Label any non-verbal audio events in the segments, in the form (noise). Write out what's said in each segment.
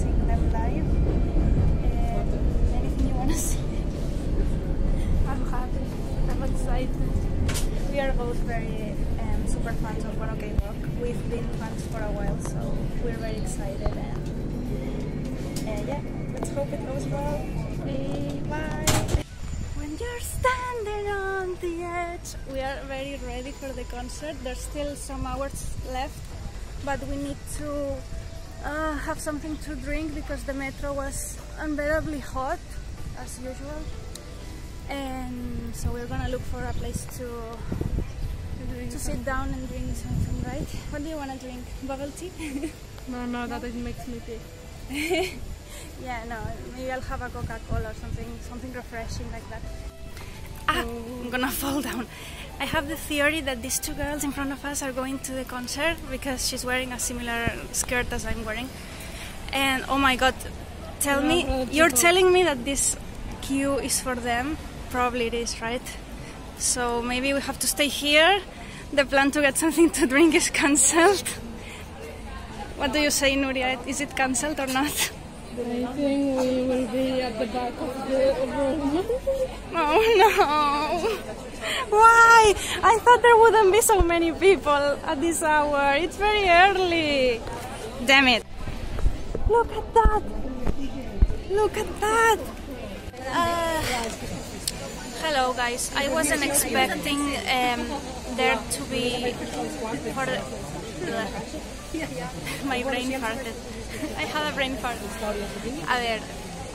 seeing them live. Anything you to say? I'm happy. I'm excited. We are both very um, super fans of One OK Rock. We've been fans for a while, so we're very excited. And uh, yeah, let's hope it goes well. Okay, bye. When you're standing on the edge, we are very ready for the concert. There's still some hours left, but we need to uh, have something to drink because the metro was unbearably hot as usual. And so we're gonna look for a place to to sit down and drink something, right? What do you wanna drink? Bubble tea? No, no, that it makes me pee. (laughs) yeah, no, maybe I'll have a Coca-Cola or something, something refreshing like that. Ah, I'm gonna fall down. I have the theory that these two girls in front of us are going to the concert because she's wearing a similar skirt as I'm wearing. And oh my god, tell me, you're telling me that this queue is for them? Probably it is, right? So maybe we have to stay here. The plan to get (laughs) something to drink is cancelled. What do you say, Nuria? Is it cancelled or not? I think we will be at the back of the room. (laughs) Oh no! Why? I thought there wouldn't be so many people at this hour. It's very early. Damn it. Look at that! Look at that! Uh, hello guys. I wasn't expecting um, there to be for (laughs) my brain farted. I had a brain fart. A ver,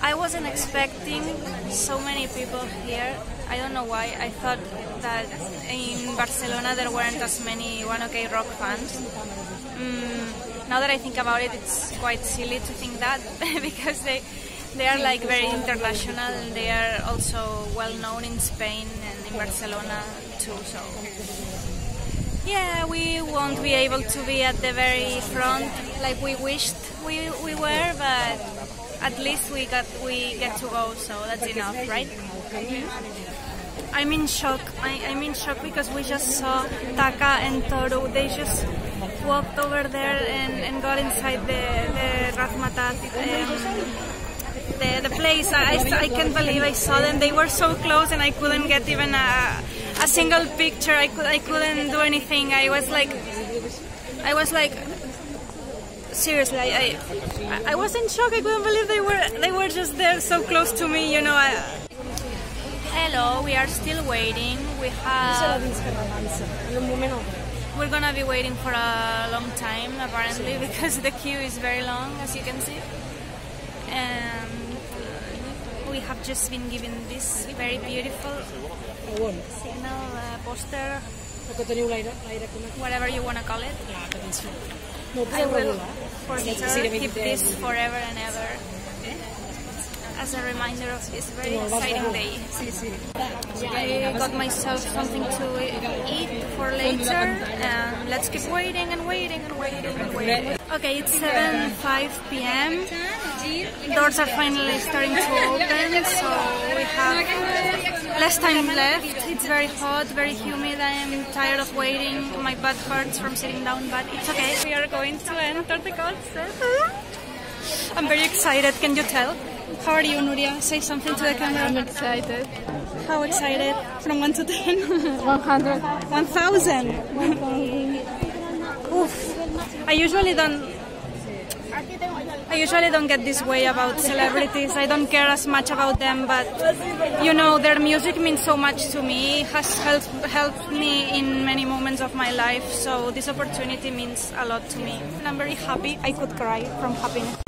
I wasn't expecting so many people here. I don't know why. I thought that in Barcelona there weren't as many One OK Rock fans. Mm, now that I think about it, it's quite silly to think that (laughs) because they they are like very international and they are also well known in Spain and in Barcelona too. So yeah, we won't be able to be at the very front like we wished we, we were, but at least we got we get to go, so that's enough, right? I'm in shock. I, I'm in shock because we just saw Taka and Toru. They just walked over there and, and got inside the, the Razzmatazz, um, the, the place. I, I can't believe I saw them. They were so close and I couldn't get even a, a single picture. I, could, I couldn't do anything. I was like, I was like, seriously, I, I, I was in shock. I couldn't believe they were they were just there so close to me. You know. I, hello, we are still waiting. We have. We're gonna be waiting for a long time apparently (laughs) because the queue is very long, as you can see. And we have just been given this very beautiful signal uh, poster, whatever you wanna call it. I will for sure keep this forever and ever as a reminder of this very exciting day. I got myself something to eat for later let's keep waiting and waiting and waiting and waiting. Okay, it's 7 5 p.m. Doors are finally starting to open, so we have less time left. It's very hot, very humid. I am tired of waiting. My butt hurts from sitting down, but it's okay. We are going to enter the concert. Uh-huh. I'm very excited, can you tell? How are you, Nuria? Say something to the camera. I'm excited. How excited? From 1 to 10? (laughs) 100. 1000. (laughs) Oof. I usually don't I usually don't get this way about celebrities. I don't care as much about them, but you know, their music means so much to me. It has helped helped me in many moments of my life. So this opportunity means a lot to me. And I'm very happy. I could cry from happiness.